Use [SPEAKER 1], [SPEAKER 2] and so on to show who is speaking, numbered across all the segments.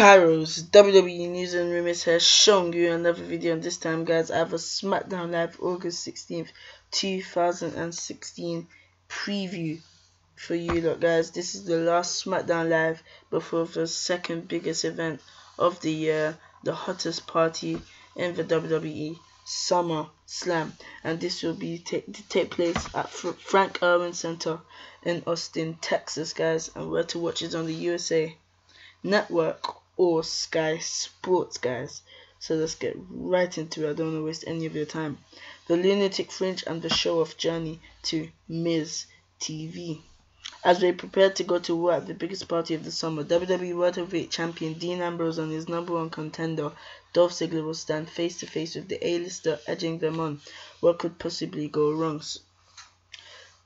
[SPEAKER 1] Khairo's WWE News and Rumors has shown you another video. And this time guys I have a SmackDown Live August 16th 2016 preview for you look guys. This is the last SmackDown Live before the second biggest event of the year the hottest party in the WWE Summer Slam. And this will be take, take place at Fr Frank Erwin Center in Austin Texas guys. And where to watch is on the USA Network or Sky Sports, guys. So let's get right into it. I don't want to waste any of your time. The Lunatic Fringe and the show off journey to Miz TV. As they prepare to go to war at the biggest party of the summer, WWE World Heavyweight Champion Dean Ambrose and his number one contender Dolph Ziggler will stand face to face with the A-lister edging them on. What could possibly go wrong?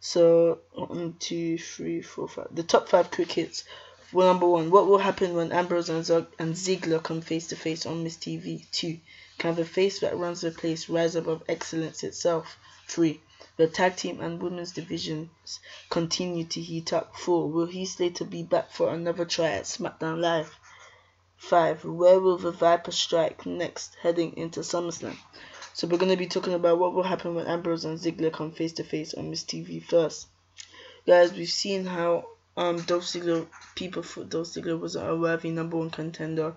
[SPEAKER 1] So, one, two, three, four, five. The top five quick hits well, number one, what will happen when Ambrose and, Zog and Ziggler come face to face on Miz TV? Two, can the face that runs the place rise above excellence itself? Three, the tag team and women's divisions continue to heat up. Four, will Heath Slater be back for another try at SmackDown Live? Five, where will the Viper strike next, heading into SummerSlam? So we're going to be talking about what will happen when Ambrose and Ziggler come face to face on Miz TV first. Guys, we've seen how um, Dolph Ziggler, people thought Dolph Ziggler was a worthy number one contender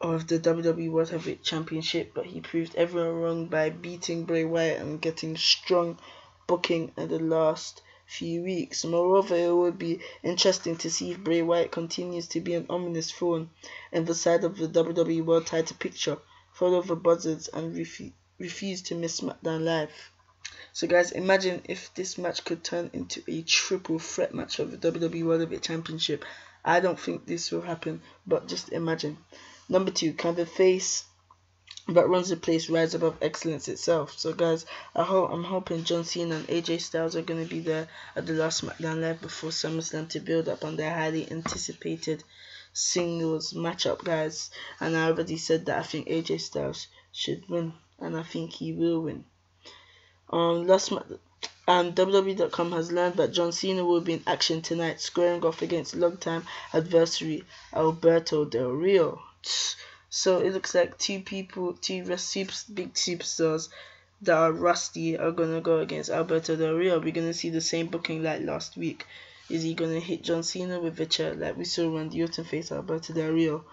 [SPEAKER 1] of the WWE World Heavyweight Championship, but he proved everyone wrong by beating Bray Wyatt and getting strong booking in the last few weeks. Moreover, it would be interesting to see if Bray Wyatt continues to be an ominous thorn in the side of the WWE World title picture, follow the buzzards and refu refuse to miss SmackDown Live. So guys, imagine if this match could turn into a triple threat match of the WWE World Heavyweight Championship. I don't think this will happen, but just imagine. Number two, can the face that runs the place rise above excellence itself? So guys, I hope I'm hoping John Cena and AJ Styles are gonna be there at the last SmackDown Live before SummerSlam to build up on their highly anticipated singles matchup, guys. And I already said that I think AJ Styles should win, and I think he will win. Um, last month um, WWE.com has learned that John Cena will be in action tonight, squaring off against longtime adversary Alberto Del Rio. So it looks like two people, two big superstars that are rusty are gonna go against Alberto Del Rio. We're gonna see the same booking like last week. Is he gonna hit John Cena with a chair like we saw when the Orton face Alberto Del Rio?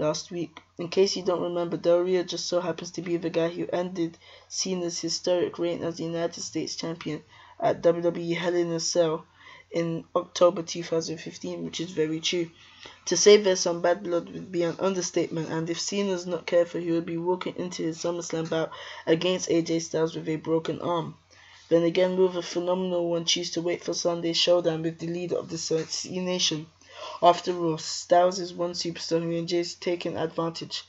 [SPEAKER 1] Last week. In case you don't remember, Del Rio just so happens to be the guy who ended Cena's historic reign as the United States champion at WWE Hell in a Cell in October 2015, which is very true. To say there's some bad blood would be an understatement, and if Cena's not careful, he will be walking into his SummerSlam bout against AJ Styles with a broken arm. Then again, will the phenomenal one choose to wait for Sunday's showdown with the leader of the Cenation? After all, Styles is one superstar who enjoys taking advantage,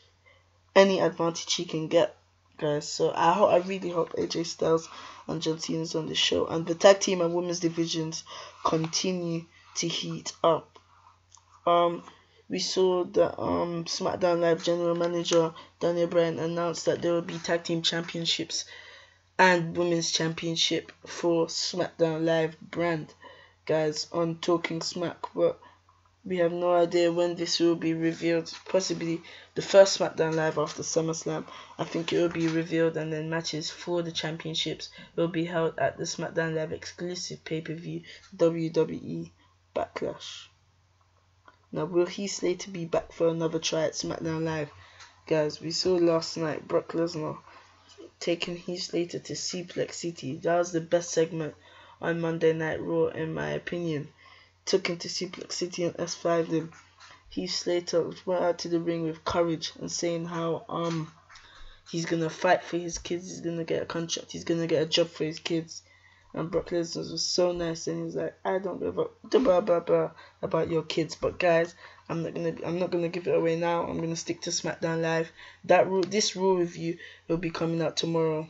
[SPEAKER 1] any advantage he can get, guys. So I hope, I really hope AJ Styles and John Cena is on the show, and the tag team and women's divisions continue to heat up. Um, we saw that um SmackDown Live general manager Daniel Bryan announced that there will be tag team championships and women's championship for SmackDown Live brand, guys. On Talking Smack, but we have no idea when this will be revealed. Possibly the first SmackDown Live after SummerSlam. I think it will be revealed and then matches for the championships will be held at the SmackDown Live exclusive pay-per-view WWE Backlash. Now will Heath Slater be back for another try at SmackDown Live? Guys, we saw last night Brock Lesnar taking Heath Slater to Suplex City. That was the best segment on Monday Night Raw in my opinion took him to Suplex City and F5 him. Heath Slater went out to the ring with courage and saying how um he's gonna fight for his kids, he's gonna get a contract, he's gonna get a job for his kids. And Brock Lesnar was so nice and he's like, I don't give a blah, blah, blah, about your kids, but guys, I'm not gonna I'm not gonna give it away now. I'm gonna stick to SmackDown Live. That rule this rule review will be coming out tomorrow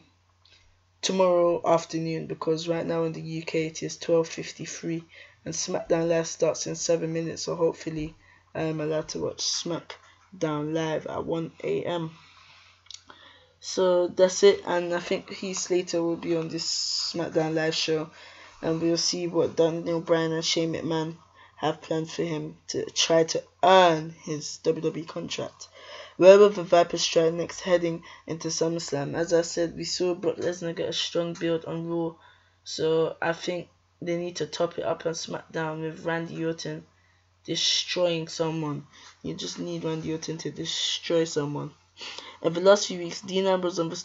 [SPEAKER 1] tomorrow afternoon because right now in the UK it is 12:53 and SmackDown Live starts in 7 minutes so hopefully I am allowed to watch SmackDown Live at 1 a.m. So that's it and I think Heath Slater will be on this SmackDown Live show and we'll see what Daniel Bryan and Shane McMahon have planned for him to try to earn his WWE contract. Where will the Vipers strike next heading into SummerSlam? As I said, we saw Brock Lesnar get a strong build on Raw, so I think they need to top it up on SmackDown with Randy Orton destroying someone. You just need Randy Orton to destroy someone. In the last few weeks, Dean Ambrose on the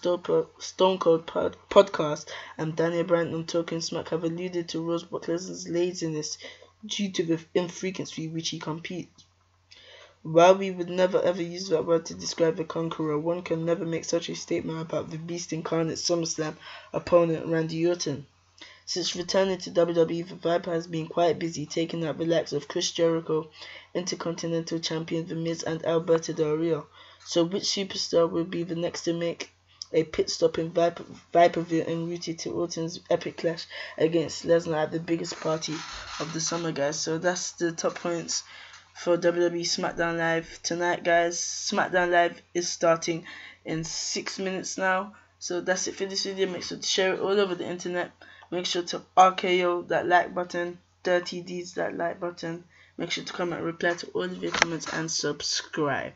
[SPEAKER 1] Stone Cold pod podcast and Daniel Bryan on Talking Smack have alluded to Rose Brock Lesnar's laziness due to the infrequency which he competes. While we would never ever use that word to describe the Conqueror, one can never make such a statement about the Beast Incarnate SummerSlam opponent Randy Orton. Since returning to WWE, the Viper has been quite busy taking out the likes of Chris Jericho, Intercontinental Champion The Miz, and Alberto Del Rio. So which superstar will be the next to make a pit stop in Viper, Viperville en route to Orton's epic clash against Lesnar at the biggest party of the summer, guys? So that's the top points for WWE SmackDown Live tonight, guys. SmackDown Live is starting in six minutes now. So that's it for this video. Make sure to share it all over the internet. Make sure to RKO that like button, Dirty Deeds that like button. Make sure to comment, reply to all of your comments, and subscribe.